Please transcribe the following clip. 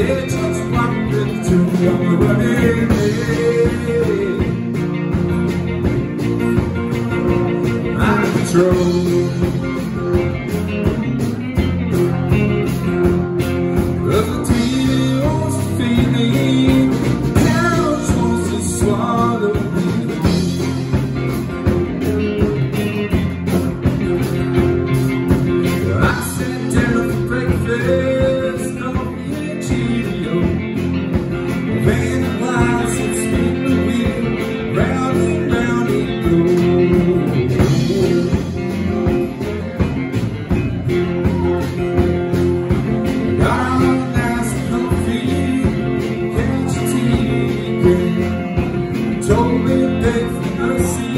It's just one thing to your enemy. I control. Christ.